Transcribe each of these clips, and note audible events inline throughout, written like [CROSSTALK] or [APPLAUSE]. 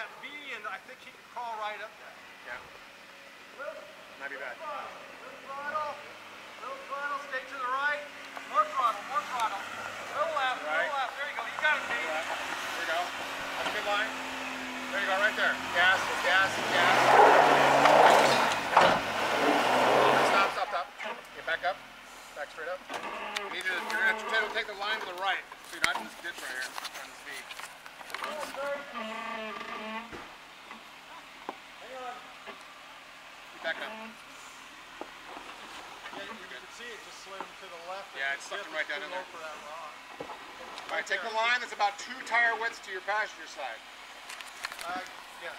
I think he can crawl right up there. Yeah. Might be bad. Little throttle, little throttle, stay to the right. More throttle, more throttle. Little left, Right. little left. There you go. You got it, Pete. There you go. That's a good line. There you go, right there. Gas, gas, gas. Stop, stop, stop. Get back up. Back straight up. You need to, you're going to take the line to the right. So you're not in this ditch right here on this V. back up. Yeah, you can see it just slim to the left. Yeah, it's sucking right down in there. For that rock. All right, take the line that's about two tire widths to your passenger side. Uh, yeah.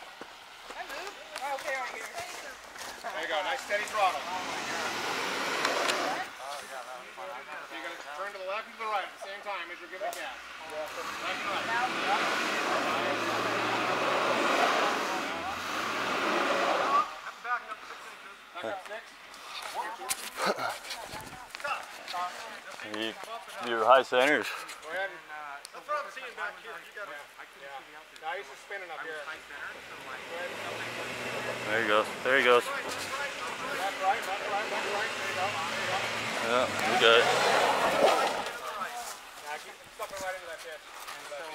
I moved. Oh, okay, right here. There you go. Nice steady throttle. So you're going to turn to the left and to the right at the same time as you're giving gas. Left and right. Have to back up six inches. Back up six. You, your high centers. That's what I'm seeing back here. You got it. yeah. Now he's just spinning up here. There you go. There you go. Yeah, we got it. Now keep stuffing right into that ditch. Into that.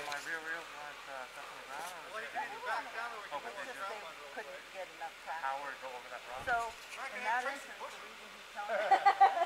Well, he back down or we can it down. Couldn't get enough traction. Power to go over that rock. So, in that instance, the reason he told me [LAUGHS]